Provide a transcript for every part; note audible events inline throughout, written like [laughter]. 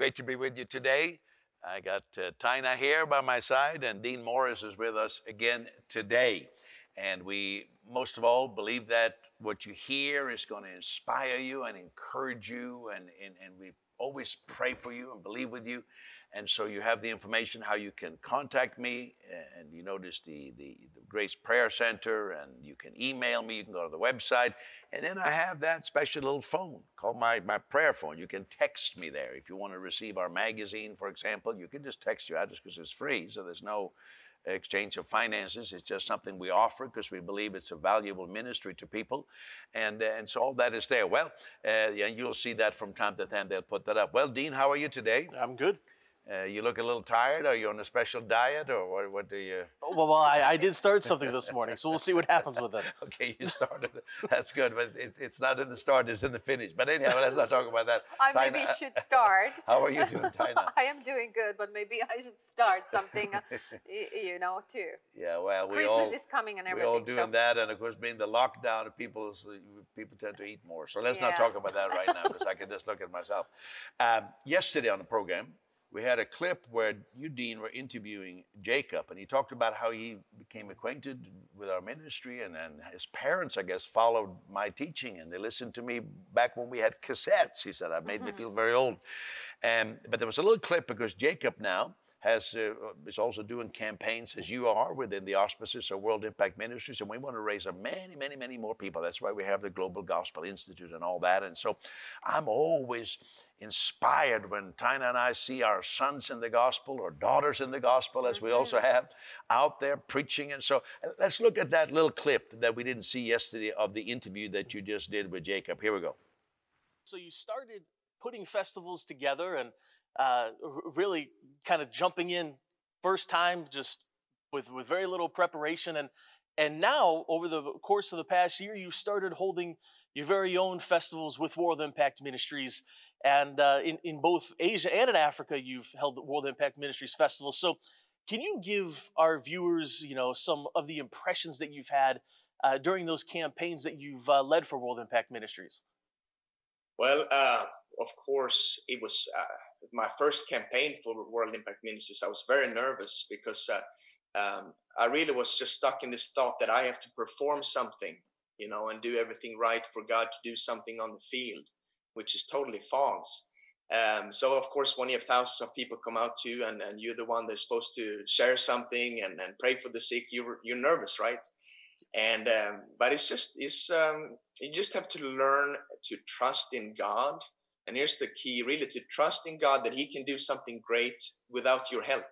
Great to be with you today. I got uh, Tina here by my side, and Dean Morris is with us again today. And we, most of all, believe that what you hear is going to inspire you and encourage you, and, and, and we always pray for you and believe with you. And so you have the information how you can contact me, and you notice the, the, the, Grace Prayer Center, and you can email me, you can go to the website, and then I have that special little phone called my, my prayer phone. You can text me there. If you want to receive our magazine, for example, you can just text your address because it's free, so there's no exchange of finances. It's just something we offer because we believe it's a valuable ministry to people. And, and so all that is there. Well, uh, and you'll see that from time to time. They'll put that up. Well, Dean, how are you today? I'm good. Uh, you look a little tired. Are you on a special diet, or what? What do you? Oh, well, well, I, I did start something this morning, so we'll see what happens with it. [laughs] okay, you started. That's good, but it, it's not in the start; it's in the finish. But anyhow, let's not talk about that. I Tina, maybe should start. [laughs] How are you doing, Tina? [laughs] I am doing good, but maybe I should start something, uh, you know, too. Yeah, well, we Christmas all is coming and everything. we everything. all doing so. that, and of course, being the lockdown, people people tend to eat more. So let's not talk about that right now, because I can just look at myself. Um, yesterday on the program, we had a clip where you, Dean, were interviewing Jacob, and he talked about how he became acquainted with our ministry, and, and his parents, I guess, followed my teaching, and they listened to me back when we had cassettes. He said, "I've made me feel very old." Um, but there was a little clip because Jacob now has uh, is also doing campaigns as you are within the auspices of World Impact Ministries, and we want to raise up many, many, many more people. That's why we have the Global Gospel Institute and all that. And so, I'm always inspired when Tina and I see our sons in the gospel or daughters in the gospel, as we also have, out there preaching. And so, uh, let's look at that little clip that we didn't see yesterday of the interview that you just did with Jacob. Here we go. So you started putting festivals together and uh, really kind of jumping in first time, just with with very little preparation, and and now over the course of the past year, you started holding your very own festivals with World Impact Ministries, and uh, in in both Asia and in Africa, you've held World Impact Ministries festivals. So, can you give our viewers, you know, some of the impressions that you've had uh, during those campaigns that you've uh, led for World Impact Ministries? Well, uh, of course, it was uh, my first campaign for World Impact Ministries. I was very nervous because uh, um, I really was just stuck in this thought that I have to perform something, you know, and do everything right for God to do something on the field, which is totally false. Um, so, of course, when you have thousands of people come out to you and, and you're the one that's supposed to share something and, and pray for the sick, you're, you're nervous, right? and um, but it's just it's um, you just have to learn to trust in god and here's the key really to trust in god that he can do something great without your help.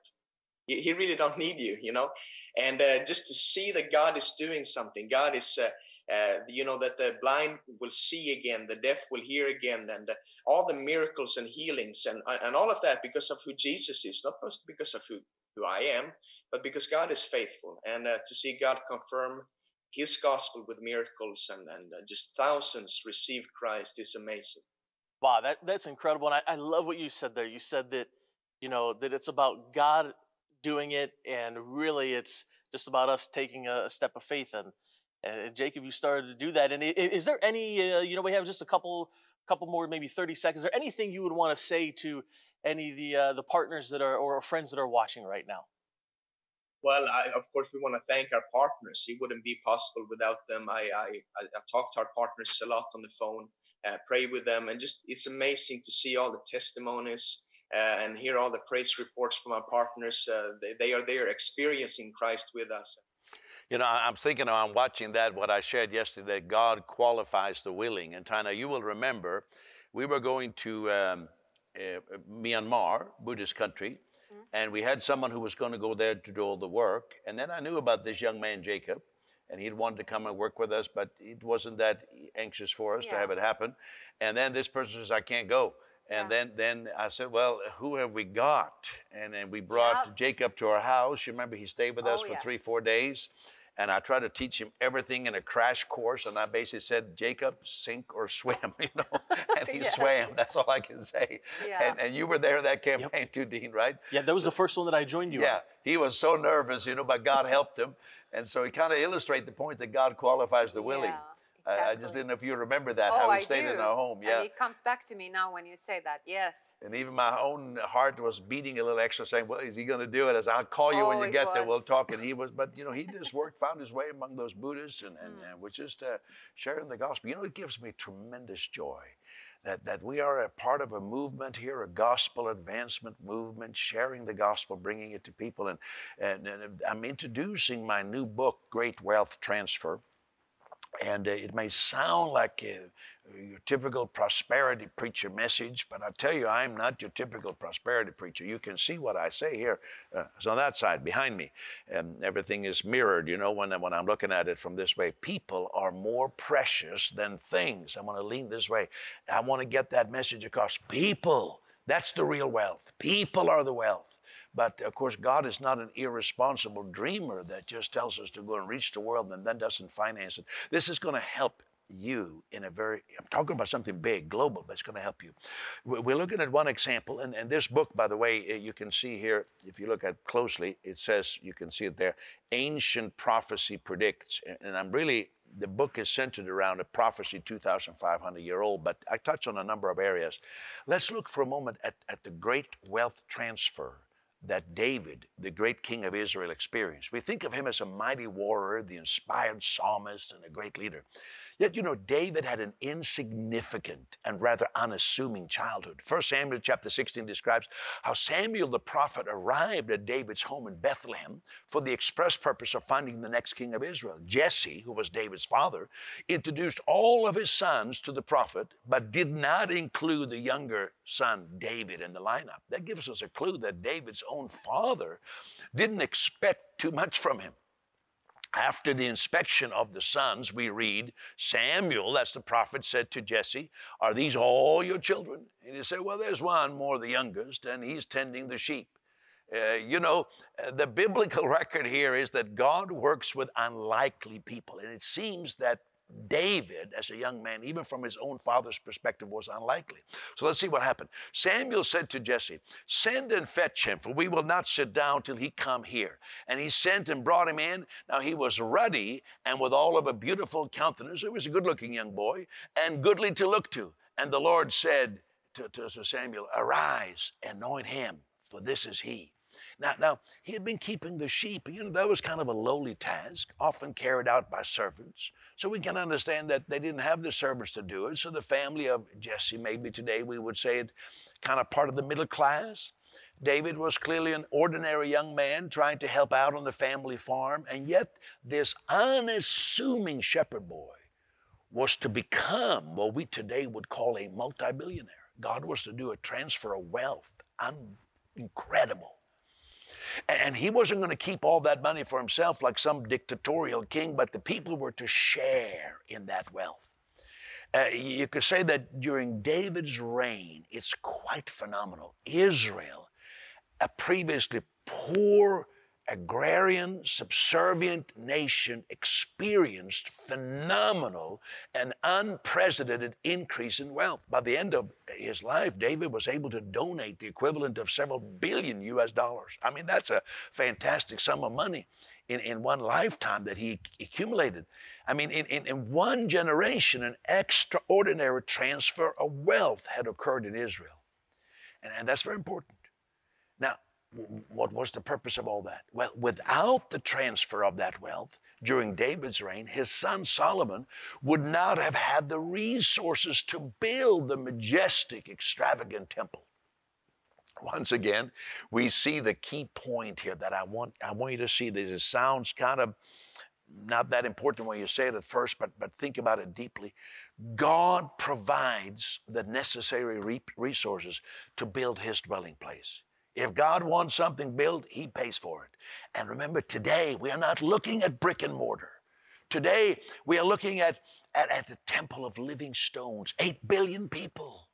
He, he really don't [laughs] need you you know? And uh, just to see that god is doing something. God is uh, uh, you know that the blind will see again the deaf will hear again and uh, all the miracles and healings and and all of that because of who jesus is. Not because of who who i am but because god is faithful. And uh, to see god confirm his gospel with miracles and, and uh, just thousands received Christ is amazing. Wow, that, that's incredible. And I, I love what you said there. You said that, you know, that it's about God doing it and really it's just about us taking a, a step of faith. And, and Jacob, you started to do that. And is there any, uh, you know, we have just a couple, couple more, maybe 30 seconds. Is there anything you would want to say to any of the, uh, the partners that are, or friends that are watching right now? Well, I, of course, we want to thank our partners. It wouldn't be possible without them. I, I, I I talk to our partners a lot on the phone, uh, pray with them, and just it's amazing to see all the testimonies uh, and hear all the praise reports from our partners. Uh, they, they are there experiencing Christ with us. You know, I- I'm thinking, I'm watching that, what I shared yesterday, that God qualifies the willing. And Tina, you will remember, we were going to um, uh, Myanmar, Buddhist country, and we had someone who was going to go there to do all the work. And then I knew about this young man, Jacob, and he'd wanted to come and work with us, but he wasn't that anxious for us to have it happen. And then this person says, I can't go. And Yeah. then, then I said, Well, who have we got? And then we brought Yeah. Jacob to our house. You remember he stayed with oh, us Oh, for three, four days. And I tried to teach him everything in a crash course. And I basically said, Jacob, sink or swim, [laughs] you know. And he Yes. swam. That's all I can say. Yeah. And, and you were there that campaign too, Dean, right? Yeah, that was the first one that I joined you Yeah, on. he was so nervous, you know, but God helped him. And so he kind of illustrated the point that God qualifies the willing. Yeah, I, I just Exactly. didn't know if you remember that, Oh, how we I stayed in our home. Yeah. And it comes back to me now when you say that. Yes. And even my own heart was beating a little extra, saying, "Well, is he going to do it?" As I'll call you when Oh, you it get there, we'll talk. And he [laughs] was, but you know, he just worked, found his way among those Buddhists, and and, Mm. and was just uh, sharing the gospel. You know, it gives me tremendous joy that that we are a part of a movement here, a gospel advancement movement, sharing the gospel, bringing it to people, and and, and I'm introducing my new book, Great Wealth Transfer. And uh, it may sound like uh, your typical prosperity preacher message, but I tell you, I'm not your typical prosperity preacher. You can see what I say here. Uh, it's on that side behind me. Um, everything is mirrored, you know, when, when I'm looking at it from this way. People are more precious than things. I want to lean this way. I want to get that message across. People, that's the real wealth. People are the wealth. But of course, God is not an irresponsible dreamer that just tells us to go and reach the world and then doesn't finance it. This is going to help you in a very, I'm talking about something big, global, but it's going to help you. We- We're looking at one example, and, and this book, by the way, uh, you can see here, if you look at closely, it says, you can see it there, Ancient Prophecy Predicts. And- And I'm really, the book is centered around a prophecy 2,500 year old, but I touch on a number of areas. Let's look for a moment at, at the great wealth transfer that David, the great king of Israel, experienced. We think of him as a mighty warrior, the inspired psalmist, and a great leader. Yet, you know, David had an insignificant and rather unassuming childhood. First Samuel chapter 16 describes how Samuel the prophet arrived at David's home in Bethlehem for the express purpose of finding the next king of Israel. Jesse, who was David's father, introduced all of his sons to the prophet, but did not include the younger son, David, in the lineup. That gives us a clue that David's own father didn't expect too much from him. After the inspection of the sons, we read Samuel, that's the prophet, said to Jesse, Are these all your children? And he said, Well, there's one more, the youngest, and he's tending the sheep. Uh, you know, uh, the biblical [laughs] record here is that God works with unlikely people. And it seems that David, as a young man, even from his own father's perspective, was unlikely. So let's see what happened. Samuel said to Jesse, Send and fetch him, for we will not sit down till he come here. And he sent and brought him in. Now he was ruddy and with all of a beautiful countenance. He was a good looking young boy and goodly to look to. And the Lord said to, to, to Samuel, Arise, anoint him, for this is he. Now, now, he had been keeping the sheep. You know, that was kind of a lowly task, often carried out by servants. So we can understand that they didn't have the servants to do it. So the family of Jesse, maybe today we would say it kind of part of the middle class. David was clearly an ordinary young man trying to help out on the family farm. And yet, this unassuming shepherd boy was to become what we today would call a multi-billionaire. God was to do a transfer of wealth. Incredible. And he wasn't going to keep all that money for himself like some dictatorial king, but the people were to share in that wealth. Uh, you could say that during David's reign, it's quite phenomenal. Israel, a previously poor, agrarian, subservient nation, experienced phenomenal and unprecedented increase in wealth. By the end of his life, David was able to donate the equivalent of several billion US dollars. I mean, that's a fantastic sum of money in, in one lifetime that he accumulated. I mean, in, in, in one generation, an extraordinary transfer of wealth had occurred in Israel. And, and that's very important. What was the purpose of all that? Well, without the transfer of that wealth during David's reign, his son Solomon would not have had the resources to build the majestic, extravagant temple. Once again, we see the key point here that I want I want you to see that it sounds kind of not that important when you say it at first, but but think about it deeply. God provides the necessary re- resources to build his dwelling place. If God wants something built, he pays for it. And remember, today we are not looking at brick and mortar. Today we are looking at, at, at the temple of living stones, 8 billion people.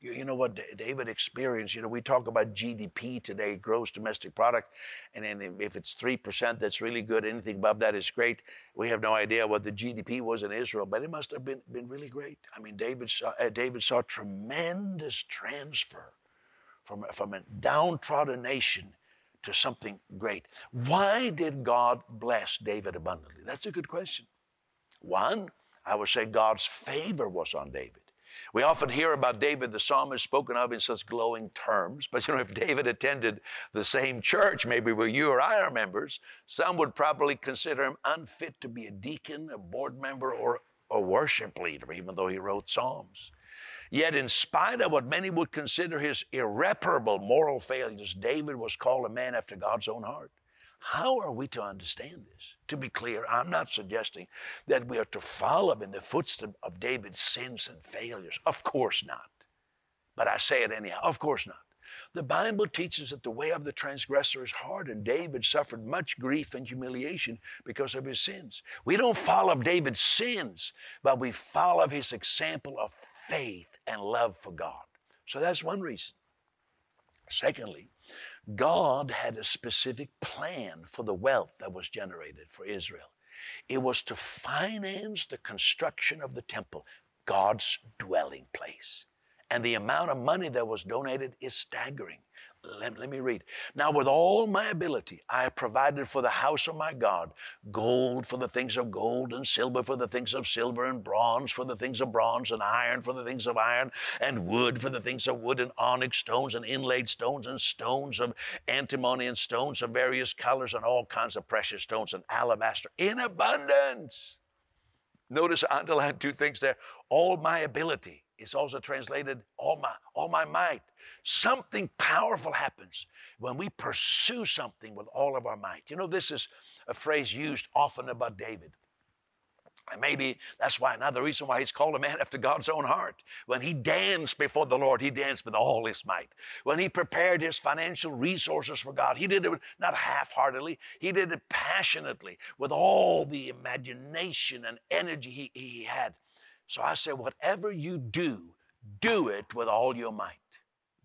You, you know what David experienced? You know, we talk about GDP today, gross domestic product, and if- if it's 3%, that's really good. Anything above that is great. We have no idea what the GDP was in Israel, but it must have been, been really great. I mean, David saw, uh, David saw tremendous transfer from, a- from a downtrodden nation to something great. Why did God bless David abundantly? That's a good question. One, I would say God's favor was on David. We often hear about David the psalmist spoken of in such glowing terms, but you know, if David attended the same church, maybe where you or I are members, some would probably consider him unfit to be a deacon, a board member, or a worship leader, even though he wrote psalms. Yet, in spite of what many would consider his irreparable moral failures, David was called a man after God's own heart. How are we to understand this? To be clear, I'm not suggesting that we are to follow in the footsteps of David's sins and failures. Of course not. But I say it anyhow. Of course not. The Bible teaches that the way of the transgressor is hard, and David suffered much grief and humiliation because of his sins. We don't follow David's sins, but we follow his example of faith and love for God. So that's one reason. Secondly, God had a specific plan for the wealth that was generated for Israel. It was to finance the construction of the temple, God's dwelling place. And the amount of money that was donated is staggering. Let, let, me read. Now, with all my ability, I provided for the house of my God gold for the things of gold, and silver for the things of silver, and bronze for the things of bronze, and iron for the things of iron, and wood for the things of wood, and onyx stones, and inlaid stones, and stones of antimony, and stones of various colors, and all kinds of precious stones, and alabaster in abundance. Notice I underlined two things there. All my ability is also translated all my all my might. Something powerful happens when we pursue something with all of our might. You know, this is a phrase used often about David. And maybe that's why another reason why he's called a man after God's own heart. When he danced before the Lord, he danced with all his might. When he prepared his financial resources for God, he did it not half heartedly, he did it passionately with all the imagination and energy he, he had. So I say, whatever you do, do it with all your might.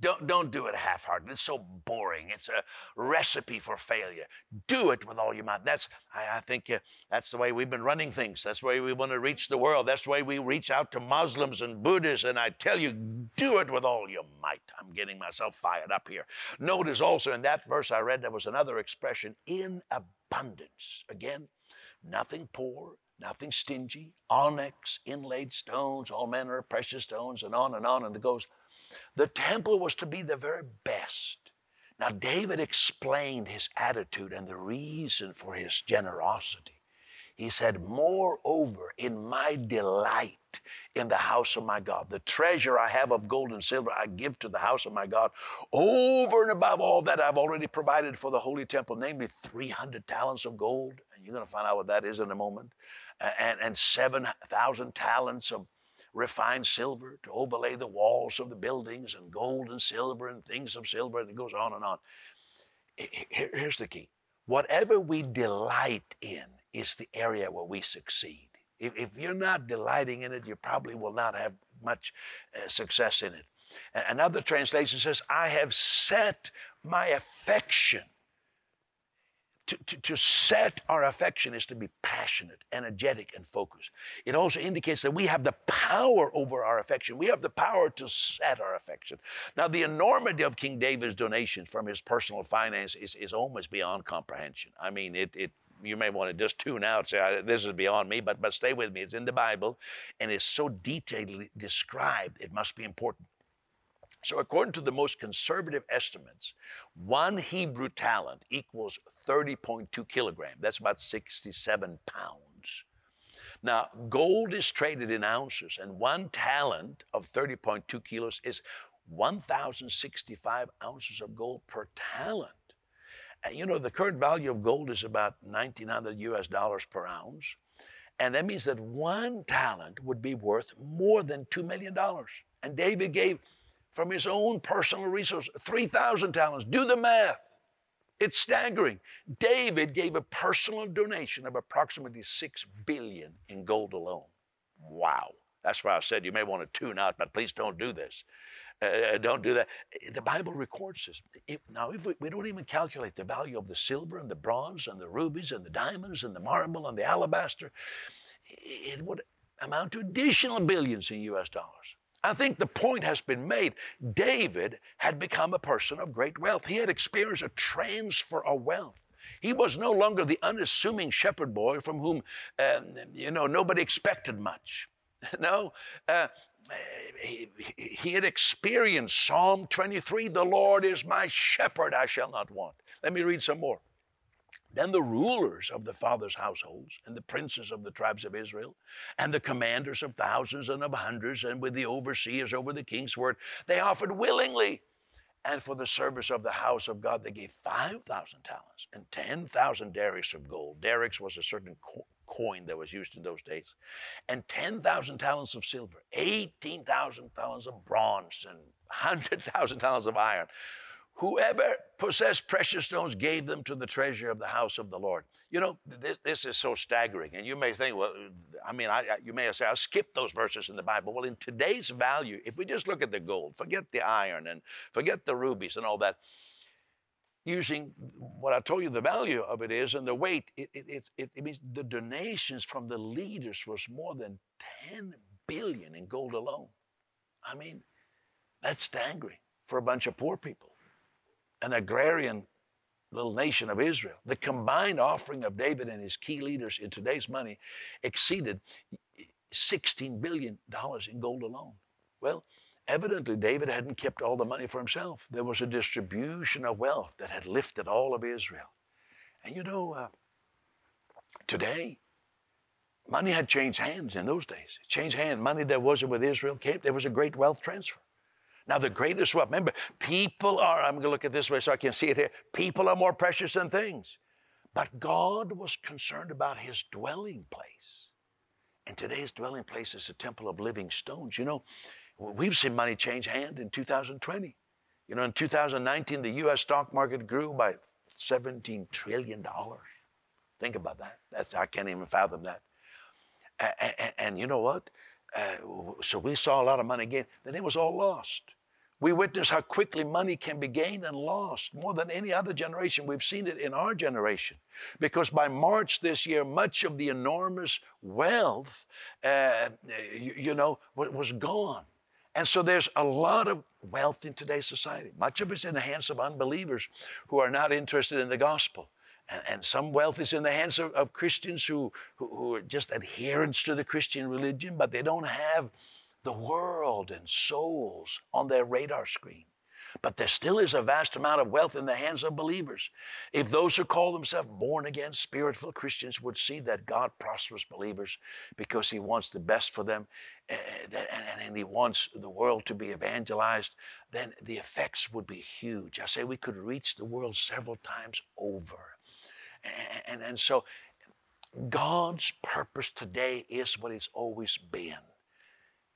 Don't, don't do it half hearted. It's so boring. It's a recipe for failure. Do it with all your might. That's, I, I think uh, that's the way we've been running things. That's the way we want to reach the world. That's the way we reach out to Muslims and Buddhists. And I tell you, do it with all your might. I'm getting myself fired up here. Notice also in that verse I read, there was another expression in abundance. Again, nothing poor, nothing stingy, onyx, inlaid stones, all manner of precious stones, and on and on. And it goes, the temple was to be the very best. Now, David explained his attitude and the reason for his generosity. He said, Moreover, in my delight in the house of my God, the treasure I have of gold and silver I give to the house of my God, over and above all that I've already provided for the holy temple, namely 300 talents of gold. And you're going to find out what that is in a moment and, and 7,000 talents of refined silver to overlay the walls of the buildings, and gold and silver and things of silver, and it goes on and on. Here's the key whatever we delight in is the area where we succeed. If, if you're not delighting in it, you probably will not have much uh, success in it. Another translation says, I have set my affection to, to, to, set our affection is to be passionate, energetic, and focused. It also indicates that we have the power over our affection. We have the power to set our affection. Now, the enormity of King David's donations from his personal finance is, is almost beyond comprehension. I mean, it, it you may want to just tune out, say, this is beyond me, but, but stay with me. It's in the Bible, and it's so detailedly described, it must be important. So, according to the most conservative estimates, one Hebrew talent equals 30.2 kilograms. That's about 67 pounds. Now, gold is traded in ounces, and one talent of 30.2 kilos is 1,065 ounces of gold per talent. And you know, the current value of gold is about 1,900 US dollars per ounce. And that means that one talent would be worth more than $2 million. And David gave from his own personal resources, 3,000 talents. Do the math. It's staggering. David gave a personal donation of approximately 6 billion in gold alone. Wow. That's why I said you may want to tune out, but please don't do this. Uh, don't do that. The Bible records this. If, now, if we, we don't even calculate the value of the silver and the bronze and the rubies and the diamonds and the marble and the alabaster, it would amount to additional billions in US dollars. I think the point has been made. David had become a person of great wealth. He had experienced a transfer of wealth. He was no longer the unassuming shepherd boy from whom, um, you know, nobody expected much. [laughs] No, uh, he, he had experienced Psalm 23 The Lord is my shepherd, I shall not want. Let me read some more. Then the rulers of the fathers' households, and the princes of the tribes of Israel, and the commanders of thousands and of hundreds, and with the overseers over the king's word, they offered willingly. And for the service of the house of God, they gave 5,000 talents and 10,000 darics of gold. Darics was a certain coin that was used in those days. And 10,000 talents of silver, 18,000 talents of bronze, and 100,000 talents of iron. Whoever possessed precious stones gave them to the treasure of the house of the Lord. You know, this, this is so staggering. And you may think, well, I mean, I, I, you may say, I'll skip those verses in the Bible. Well, in today's value, if we just look at the gold, forget the iron and forget the rubies and all that, using what I told you the value of it is and the weight, it, it, it, it means the donations from the leaders was more than 10 billion in gold alone. I mean, that's staggering for a bunch of poor people an agrarian little nation of Israel. The combined offering of David and his key leaders in today's money exceeded $16 billion in gold alone. Well, evidently, David hadn't kept all the money for himself. There was a distribution of wealth that had lifted all of Israel. And you know, uh, today, money had changed hands in those days. It changed hands. Money that wasn't with Israel came, there was a great wealth transfer. Now, the greatest wealth, remember, people are, I'm going to look at this way so I can see it here. People are more precious than things. But God was concerned about his dwelling place. And today's dwelling place is a temple of living stones. You know, we've seen money change hand in 2020. You know, in 2019, the U.S. stock market grew by $17 trillion. Think about that. That's, I can't even fathom that. And, and you know what? Uh, so we saw a lot of money gain. Then it was all lost. We witness how quickly money can be gained and lost more than any other generation. We've seen it in our generation. Because by March this year, much of the enormous wealth, uh, you, you know, was gone. And so there's a lot of wealth in today's society. Much of it's in the hands of unbelievers who are not interested in the gospel. And, and some wealth is in the hands of, of Christians who, who, who are just adherents to the Christian religion, but they don't have the world and souls on their radar screen. But there still is a vast amount of wealth in the hands of believers. If those who call themselves born again, spirit-filled Christians would see that God prospers believers because He wants the best for them eh, eh, and, and He wants the world to be evangelized, then the effects would be huge. I say we could reach the world several times over. And, and, and so God's purpose today is what it's always been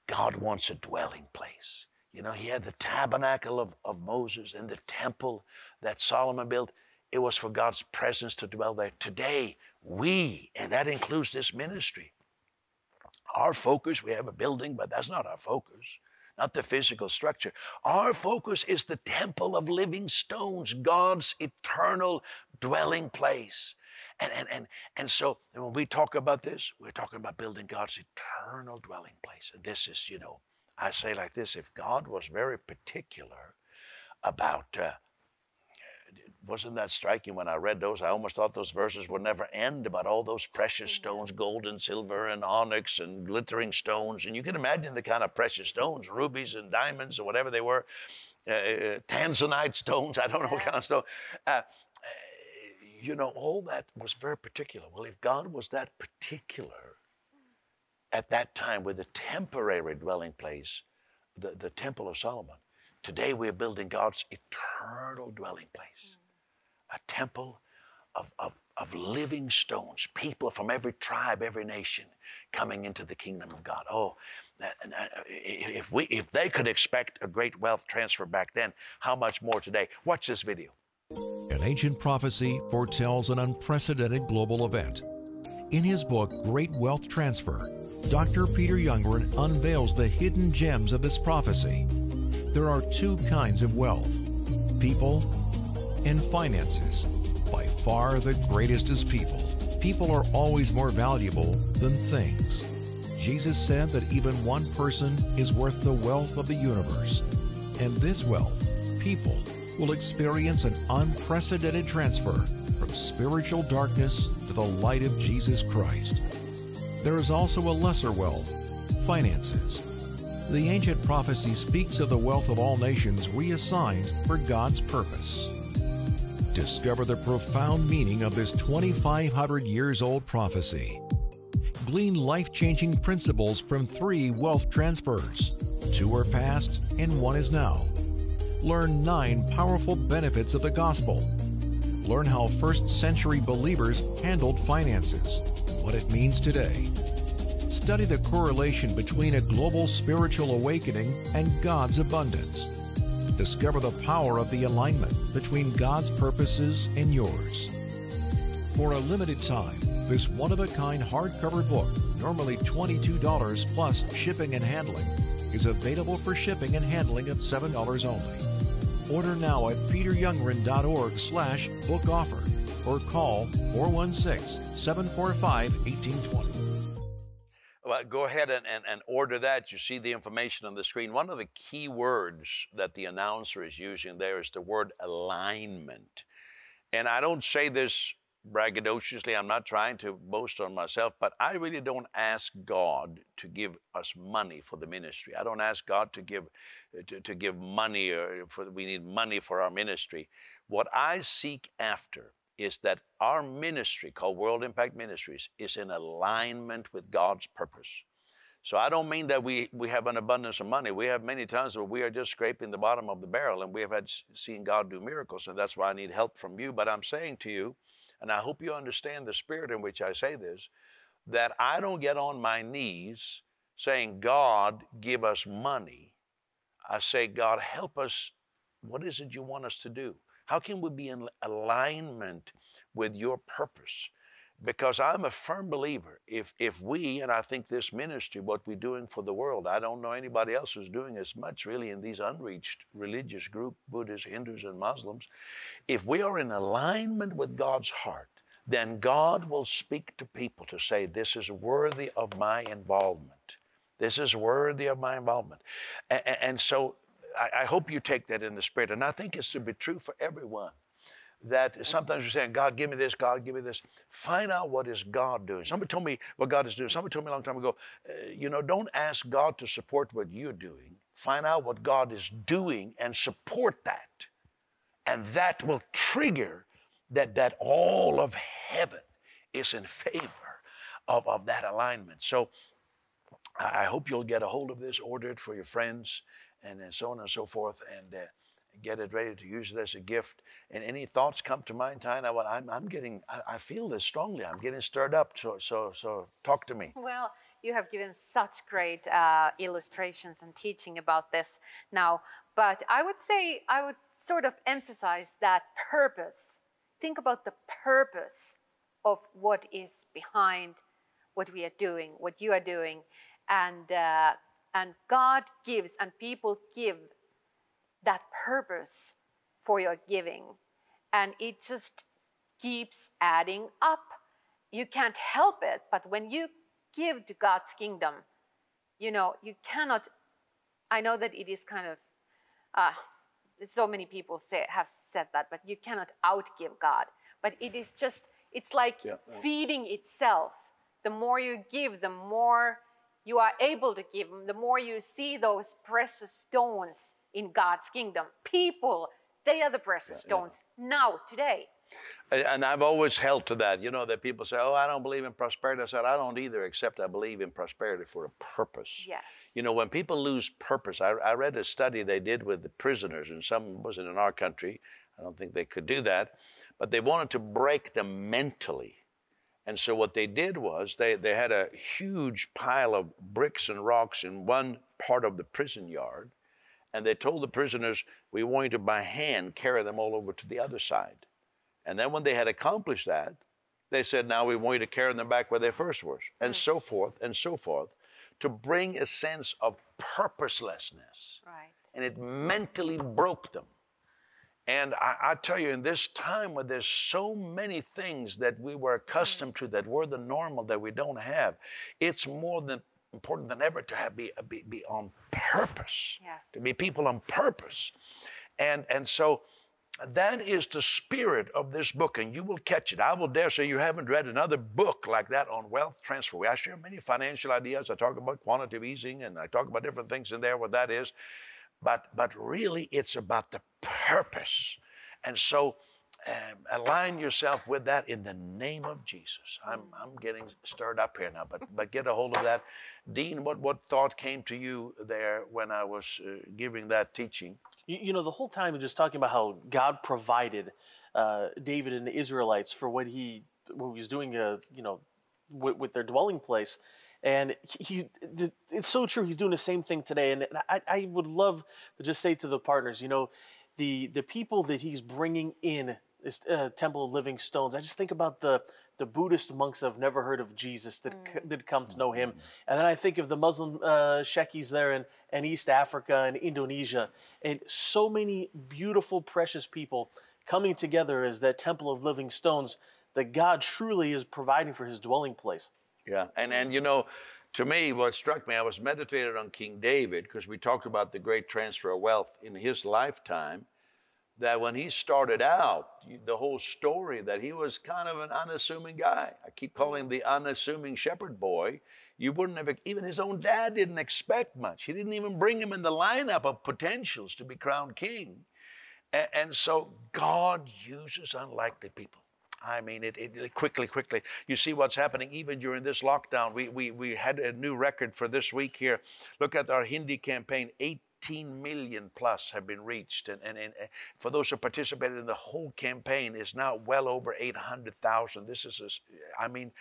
God wants a dwelling place. You know, he had the tabernacle of, of Moses and the temple that Solomon built. It was for God's presence to dwell there. Today, we, and that includes this ministry, our focus, we have a building, but that's not our focus, not the physical structure. Our focus is the temple of living stones, God's eternal dwelling place. And, and, and, and so when we talk about this, we're talking about building God's eternal dwelling place. And this is, you know, I say like this if God was very particular about, uh, wasn't that striking when I read those? I almost thought those verses would never end about all those precious stones, gold and silver and onyx and glittering stones. And you can imagine the kind of precious stones, rubies and diamonds or whatever they were, uh, uh tanzanite stones, I don't know what kind of stone. Uh, you know, all that was very particular. Well, if God was that particular at that time with a temporary dwelling place, the, the Temple of Solomon, today we're building God's eternal dwelling place, a temple of, of, of living stones, people from every tribe, every nation coming into the kingdom of God. Oh, uh, if, we, if they could expect a great wealth transfer back then, how much more today? Watch this video. An ancient prophecy foretells an unprecedented global event. In his book, Great Wealth Transfer, Dr. Peter Youngren unveils the hidden gems of this prophecy. There are two kinds of wealth people and finances. By far, the greatest is people. People are always more valuable than things. Jesus said that even one person is worth the wealth of the universe. And this wealth, people, will experience an unprecedented transfer from spiritual darkness to the light of Jesus Christ. There is also a lesser wealth, finances. The ancient prophecy speaks of the wealth of all nations reassigned for God's purpose. Discover the profound meaning of this 2,500 years old prophecy. Glean life changing principles from three wealth transfers. Two are past and one is now. Learn nine powerful benefits of the gospel. Learn how first century believers handled finances, what it means today. Study the correlation between a global spiritual awakening and God's abundance discover the power of the alignment between God's purposes and yours. For a limited time, this one of a kind hardcover book, normally $22 plus shipping and handling, is available for shipping and handling at $7 only. Order now at peteryoungren.org slash book offer or call 416 745 1820 well, go ahead and, and, and order that. You see the information on the screen. One of the key words that the announcer is using there is the word alignment. And I don't say this braggadociously, I'm not trying to boast on myself, but I really don't ask God to give us money for the ministry. I don't ask God to give uh, to, to give money or for we need money for our ministry. What I seek after is that our ministry, called World Impact Ministries, is in alignment with God's purpose. So I don't mean that we, we have an abundance of money. We have many times where we are just scraping the bottom of the barrel and we have had seen God do miracles, and that's why I need help from you. But I'm saying to you, and I hope you understand the spirit in which I say this, that I don't get on my knees saying, God, give us money. I say, God, help us. What is it you want us to do? How can we be in alignment with your purpose? Because I'm a firm believer, if, if we, and I think this ministry, what we're doing for the world, I don't know anybody else who's doing as much really in these unreached religious group, Buddhists, Hindus, and Muslims. If we are in alignment with God's heart, then God will speak to people to say, This is worthy of my involvement. This is worthy of my involvement. And, and so I, I hope you take that in the spirit. And I think it's to be true for everyone that sometimes you're saying, God, give me this, God, give me this. Find out what is God doing. Somebody told me what God is doing. Somebody told me a long time ago, uh, you know, don't ask God to support what you're doing. Find out what God is doing and support that. And that will trigger that, that all of heaven is in favor of, of that alignment. So I hope you'll get a hold of this, order it for your friends and then so on and so forth, and uh, get it ready to use it as a gift. And any thoughts come to mind, Tina? Well, I'm, I'm getting, I, I, feel this strongly. I'm getting stirred up. So, so, so talk to me. Well, you have given such great uh, illustrations and teaching about this now, but I would say I would sort of emphasize that purpose. Think about the purpose of what is behind what we are doing, what you are doing, and uh, and God gives and people give that purpose for your giving. And it just keeps adding up. You can't help it, but when you give to God's kingdom, you know, you cannot. I know that it is kind of, uh, so many people say, have said that, but you cannot outgive God. But it is just, it's like yeah. feeding itself. The more you give, the more you are able to give the more you see those precious stones in God's kingdom. People, they are the precious yeah, stones yeah. now, today. And I've always held to that. You know, that people say, oh, I don't believe in prosperity. I said, I don't either, except I believe in prosperity for a purpose. Yes. You know, when people lose purpose, I, I read a study they did with the prisoners, and some wasn't in our country. I don't think they could do that. But they wanted to break them mentally and so what they did was they, they had a huge pile of bricks and rocks in one part of the prison yard. And they told the prisoners, we want you to by hand carry them all over to the other side. And then when they had accomplished that, they said, now we want you to carry them back where they first were, and mm. so forth and so forth, to bring a sense of purposelessness. Right. And it mentally broke them. And I, I, tell you, in this time where there's so many things that we were accustomed to that were the normal that we don't have, it's more than important than ever to have be, uh, be, be on purpose. Yes. To be people on purpose. And and so that is the spirit of this book, and you will catch it. I will dare say you haven't read another book like that on wealth transfer. I share many financial ideas. I talk about quantitative easing, and I talk about different things in there, what that is. But, but really, it's about the purpose. And so, um, align yourself with that in the name of Jesus. I'm, I'm getting stirred up here now, but, [laughs] but get a hold of that. Dean, what, what thought came to you there when I was uh, giving that teaching? You, you know, the whole time just talking about how God provided uh, David and the Israelites for what he what he was doing, uh, you know, with, with, their dwelling place. And he, he, it's so true. He's doing the same thing today. And I, I would love to just say to the partners, you know, the the people that he's bringing in this uh, Temple of Living Stones. I just think about the the Buddhist monks that have never heard of Jesus that mm. did come to know him, mm. and then I think of the Muslim uh, sheikhs there in, in East Africa and Indonesia, and so many beautiful, precious people coming together as that Temple of Living Stones that God truly is providing for His dwelling place. Yeah, and and you know. To me, what struck me, I was meditating on King David because we talked about the great transfer of wealth in his lifetime that when he started out, the whole story that he was kind of an unassuming guy. I keep calling him the unassuming shepherd boy. You wouldn't have, even his own dad didn't expect much. He didn't even bring him in the lineup of potentials to be crowned king. And, and so God uses unlikely people. I mean, it, it, quickly, quickly. You see what's happening even during this lockdown. We, we, we had a new record for this week here. Look at our Hindi campaign 18 million plus have been reached. And, and, and for those who participated in the whole campaign, it's now well over 800,000. This is, a, I mean,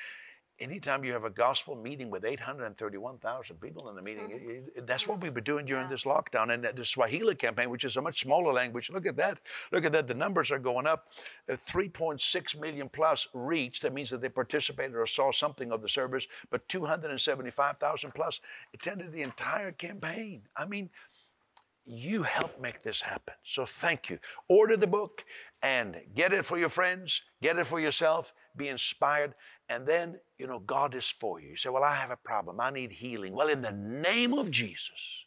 anytime you have a gospel meeting with 831,000 people in the meeting, it, it, that's what we've been doing during yeah. this lockdown. And the Swahili campaign, which is a much smaller language, look at that. Look at that. The numbers are going up. Uh, 3.6 million plus reached. That means that they participated or saw something of the service, but 275,000 plus attended the entire campaign. I mean, you help make this happen. So thank you. Order the book and get it for your friends, get it for yourself, be inspired. And then, you know, God is for you. You say, Well, I have a problem. I need healing. Well, in the name of Jesus,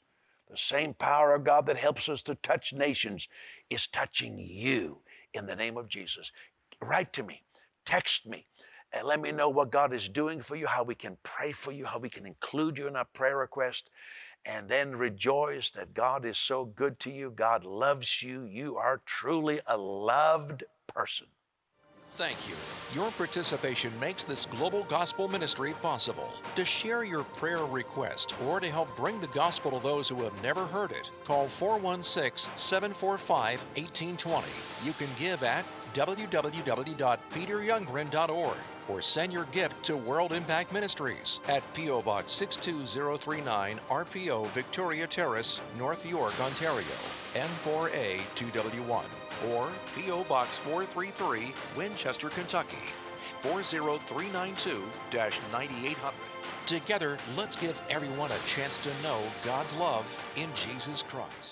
the same power of God that helps us to touch nations is touching you in the name of Jesus. Write to me, text me, and let me know what God is doing for you, how we can pray for you, how we can include you in our prayer request and then rejoice that God is so good to you. God loves you. You are truly a loved person. Thank you. Your participation makes this global gospel ministry possible. To share your prayer request or to help bring the gospel to those who have never heard it, call 416 745 1820. You can give at www.peteryoungren.org or send your gift to World Impact Ministries at P.O. Box 62039 RPO Victoria Terrace, North York, Ontario, M4A 2W1 or P.O. Box 433 Winchester, Kentucky 40392 9800. Together, let's give everyone a chance to know God's love in Jesus Christ.